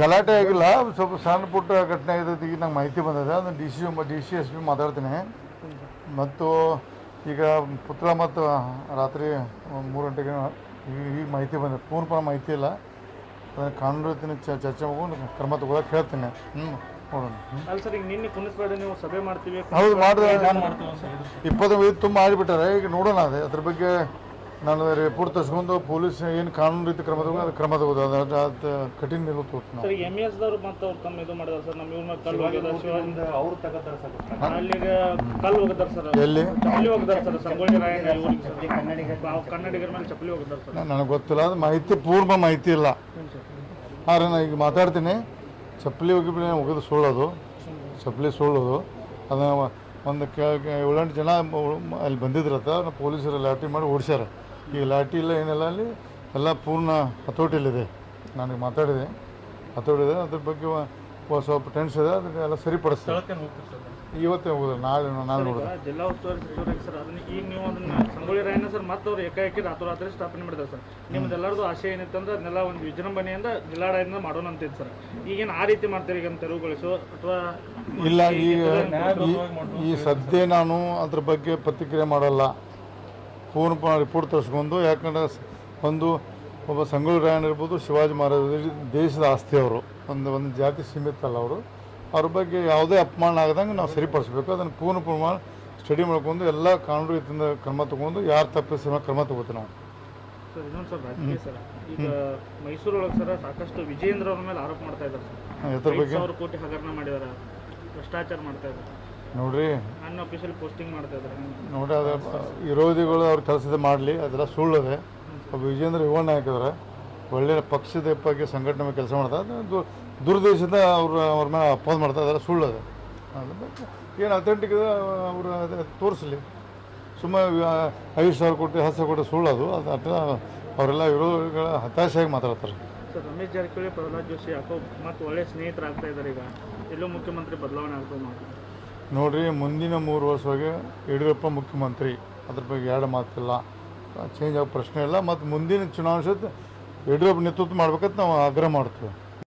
ಗಲಾಟೆ ಆಗಿಲ್ಲ ಸ್ವಲ್ಪ ಸಣ್ಣ ಪುಟ್ಟ ಘಟನೆ ಆಗೈತಿ ಈಗ ನಂಗೆ ಮಾಹಿತಿ ಬಂದಿದೆ ಅದನ್ನು D C D C S P ಮಾತಾಡ್ತೀನಿ. ಮತ್ತು ಈಗ ಪುತ್ರ ಮತ್ತು ರಾತ್ರಿ ಒಂದ್ ಮೂರು ಗಂಟೆಗೆ ಈಗ ಮಾಹಿತಿ ಬಂದಿದೆ ಪೂರ್ಣ ಮಾಹಿತಿ ಇಲ್ಲ. ಅದನ್ನು ಕಾನೂನು ಚರ್ಚೆ ಮಾಡ್ಕೊಂಡು ಕ್ರಮ ತಗೊಳಕ್ಕೆ ಹೇಳ್ತೀನಿ. ಹ್ಞೂ ನೋಡೋಣ. ಹೌದು ಮಾಡಿದ್ರೆ ಇಪ್ಪತ್ತು ಇದು ತುಂಬ ಮಾಡಿಬಿಟ್ಟಾರೆ ಈಗ ನೋಡೋಣ ಅದೇ. ಅದ್ರ ಬಗ್ಗೆ ನಾನು ರಿಪೋರ್ಟ್ ತರಿಸ್ಕೊಂಡು ಪೊಲೀಸ್ ಏನು ಕಾನೂನು ರೀತಿ ಕ್ರಮ ತಗೊಂಡು ಅದು ಕ್ರಮ ತಗೋದು. ಅದು ಅದು ಅದು ಕಠಿಣ ನಿಲುವು ನಾವು. ಸರ್ ಎಂ ಎಸ್ ದವ್ರು ಮತ್ತೆ ಅವ್ರು ತಮ್ಮ ಇದು ಮಾಡಿದಾರೆ ಸರ್ ನಮ್ಮ ಇವ್ರ ಮೇಲೆ ಕಲ್ಲು ಹೋಗ್ಯದ ಶಿವಾಜಿ ಅವ್ರು ತಗೋತಾರೆ ಸರ್ ಅಲ್ಲಿಗೆ ಕಲ್ಲು ಹೋಗಿದಾರೆ ಸರ್. ಎಲ್ಲಿ? ಚಪ್ಪಲಿ ಹೋಗಿದಾರೆ ಸರ್ ಸಂಗೊಳ್ಳಿ ರಾಯಣ್ಣ ಇವ್ರಿಗೆ ಸರ್. ನಾವು ಕನ್ನಡಿಗರ ಮೇಲೆ ಚಪ್ಪಲಿ ಹೋಗಿದ್ದಾರೆ ಸರ್. ನ- ನನಗೆ ಗೊತ್ತಿಲ್ಲ ಅದು ಮಾಹಿತಿ ಪೂರ್ವ ಮಾಹಿತಿ ಇಲ್ಲ. ಆದರೆ ನಾನು ಈಗ ಮಾತಾಡ್ತೀನಿ ಚಪ್ಪಲಿ ಹೋಗಿ ಹೋಗೋದು ಸುಳ್ಳೋದು. ಚಪ್ಪಲಿ ಸುಳ್ಳೋದು. ಅದನ್ನು ಒಂದು ಕೆ ಏಳೆಂಟು ಜನ ಮ- ಅಲ್ಲಿ ಬಂದಿದ್ರತ್ತ ಪೊಲೀಸರು ಲಾಟಿ ಮಾಡಿ ಓಡಿಸ್ಯಾರ. ಈ ಲಾಟಿ ಇಲ್ಲ ಏನಿಲ್ಲ ಅಲ್ಲಿ ಎಲ್ಲ ಪೂರ್ಣ ಹತೋಟಿಯಲ್ಲಿದೆ ನನಗೆ ಮಾತಾಡಿದೆ. ಹತೋಟಿದೆ. ಅದ್ರ ಬಗ್ಗೆ ಸ್ವಲ್ಪ ಟೆನ್ಸ್ ಇದೆ. ಅದನ್ನೆಲ್ಲ ಸರಿಪಡಿಸ್ತಾರೆ ಇವತ್ತೇ ಹೋಗೋದು. ನಾಳೆ ನಾಳೆ ನೋಡಿದೆ. ಜಿಲ್ಲಾ ಉಸ್ತುವಾರಿ ಸಚಿವರಾಗಿ ಸರ್ ಅದನ್ನ ಈಗ ನೀವು ಅದನ್ನ ಸಂಗೊಳ್ಳಿ ರಾಯಣ್ಣ ಸರ್ ಮತ್ತೆ ಅವ್ರು ಏಕಾಏಕಿ ರಾತ್ರೋರಾತ್ರಿ ಸ್ಥಾಪನೆ ಮಾಡಿದ್ರು ಸರ್. ನಿಮ್ದೆಲ್ಲರದು ಆಶಯ ಆಶೆ ಏನಿತ್ತಂದ್ರೆ ಅದನ್ನೆಲ್ಲ ಒಂದು ವಿಜೃಂಭಣೆಯಿಂದ ಜಿಲ್ಲಾಡಳಿತ ಮಾಡೋಣ ಅಂತಿತ್ತು ಸರ್. ಈಗೇನು ಆ ರೀತಿ ಮಾಡ್ತೀರಿ ಈಗ ತೆರವುಗೊಳಿಸು? ಅಥವಾ ಇಲ್ಲ ಈಗ ಈ ಸದ್ಯ ನಾನು ಅದ್ರ ಬಗ್ಗೆ ಪ್ರತಿಕ್ರಿಯೆ ಮಾಡಲ್ಲ. ಪೂರ್ಣ ರಿಪೋರ್ಟ್ ತರಿಸ್ಕೊಂಡು ಯಾಕಂದ್ರೆ ಒಂದು ಒಬ್ಬ ಸಂಗೊಳ್ಳಿ ರಾಯಣ್ಣ ಇರ್ಬೋದು ಶಿವಾಜಿ ಮಹಾರಾಜ ದೇಶದ ಆಸ್ತಿ ಅವರು. ಒಂದು ಒಂದು ಜಾತಿ ಸೀಮಿತ ಅಲ್ಲ ಅವರು. ಅವ್ರ ಬಗ್ಗೆ ಯಾವುದೇ ಅಪಮಾನ ಆಗದಂಗೆ ನಾವು ಸರಿಪಡಿಸ್ಬೇಕು. ಅದನ್ನು ಪೂರ್ಣ ಪ್ರಮಾಣ ಸ್ಟಡಿ ಮಾಡ್ಕೊಂಡು ಎಲ್ಲ ಕಾನೂನು ರೀತಿಯಿಂದ ಕ್ರಮ ತಗೊಂಡು ಯಾರು ತಪ್ಪಿಸಿದ ಕ್ರಮ ತಗೋತೀವಿ ನಾವು. ಸರ್ ಇನ್ನೊಂದು ಸರ್ ರಾಜಕೀಯ ಸರ್. ಈಗ ಮೈಸೂರೊಳಗೆ ಸರ್ ಸಾಕಷ್ಟು ವಿಜಯೇಂದ್ರ ಅವ್ರ ಮೇಲೆ ಆರೋಪ ಮಾಡ್ತಾ ಇದ್ದಾರೆ ಸರ್. ಇದ್ರ ಬಗ್ಗೆ? ಸಾವಿರ ಕೋಟಿ ಹಗರಣ ಮಾಡಿದ್ದಾರೆ ಭ್ರಷ್ಟಾಚಾರ ಮಾಡ್ತಾ ಇದ್ದಾರೆ. ನೋಡ್ರಿ. ಅನ್ಅಫಿಷಿಯಲ್ ಪೋಸ್ಟಿಂಗ್ ಮಾಡ್ತಾ ಇದ್ದಾರೆ ನೋಡಿ ಅದು ವಿರೋಧಿಗಳು ಅವ್ರ ಕೆಲಸದ ಮಾಡಲಿ ಅದೆಲ್ಲ ಸುಳ್ಳದೆ. ಒಬ್ಬ ವಿಜೇಂದ್ರ ಯುವ ನಾಯಕರ ಒಳ್ಳೆಯ ಪಕ್ಷದ ಬಗ್ಗೆ ಸಂಘಟನೆ ಕೆಲಸ ಮಾಡ್ತಾರೆ ಅದು ದುರ್ದೇಶದ ಅವ್ರ ಅವ್ರ ಮೇಲೆ ಅಪೋಸ್ ಮಾಡ್ತಾರೆ ಅದೆಲ್ಲ ಸುಳ್ಳದೆ. ಅದೇ ಏನು ಅಥೆಂಟಿಕ್ ಇದೆ ಅವರು ಅದು ತೋರಿಸಲಿ. ಸುಮ್ಮನೆ ಐದು ಸಾವಿರ ಕೋಟಿ ಹತ್ತು ಸಾವಿರ ಕೋಟಿ ಸುಳ್ಳು ಅದು ಅಟ್ಟ ಅವರೆಲ್ಲ ವಿರೋಧಿಗಳ ಹತಾಶೆಯಾಗಿ ಮಾತಾಡ್ತಾರೆ. ರಮೇಶ್ ಜಾರಕಿಹೊಳಿ ಪ್ರಹ್ಲಾದ್ ಜೋಶಿ ಯಾಕೋ ಮತ್ತೆ ಒಳ್ಳೆ ಸ್ನೇಹಿತರಾಗ್ತಾ ಇದ್ದಾರೆ ಈಗ. ಎಲ್ಲೋ ಮುಖ್ಯಮಂತ್ರಿ ಬದಲಾವಣೆ ಆಗ್ತಾ ಮಾಡಿ ನೋಡ್ರಿ, ಮುಂದಿನ ಮೂರು ವರ್ಷವಾಗಿ ಯಡಿಯೂರಪ್ಪ ಮುಖ್ಯಮಂತ್ರಿ. ಅದ್ರ ಬಗ್ಗೆ ಎರಡು ಮಾತಿಲ್ಲ. ಚೇಂಜ್ ಆಗೋ ಪ್ರಶ್ನೆ ಇಲ್ಲ. ಮತ್ತು ಮುಂದಿನ ಚುನಾವಣೆ ಯಡಿಯೂರಪ್ಪ ನೇತೃತ್ವ ಮಾಡ್ಬೇಕಂತ ನಾವು ಆಗ್ರಹ ಮಾಡ್ತೀವಿ.